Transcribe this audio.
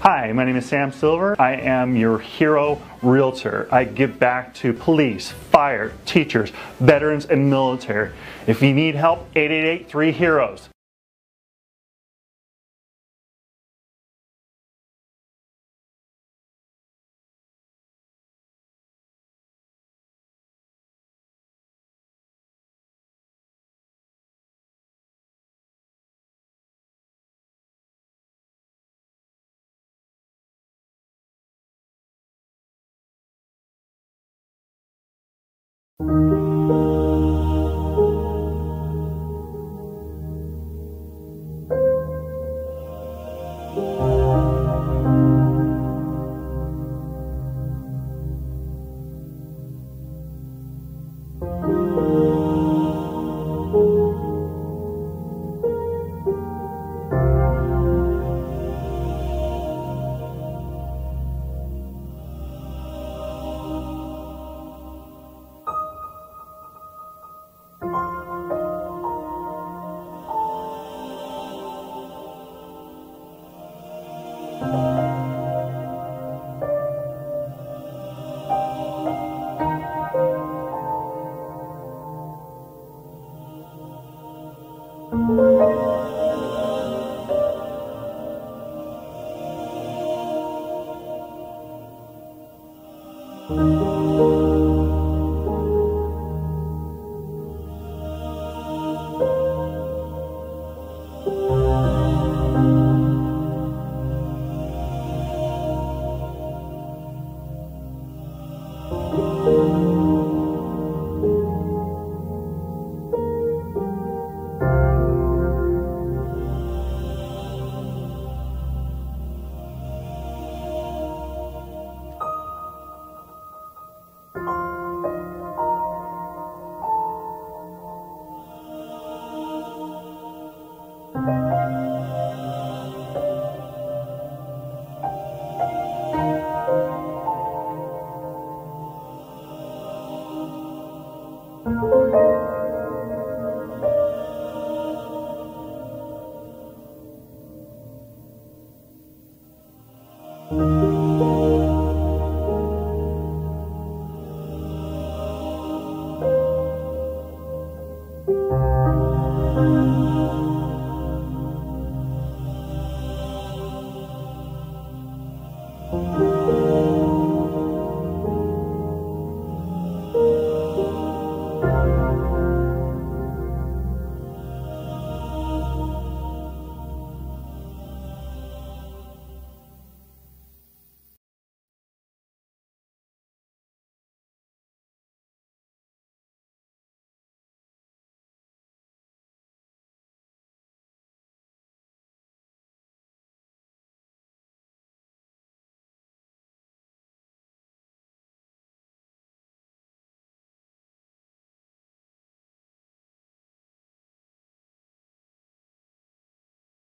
Hi, my name is Sam Silver. I am your hero realtor. I give back to police, fire, teachers, veterans, and military. If you need help, 888 3 Heroes. Música Thank thank mm -hmm. you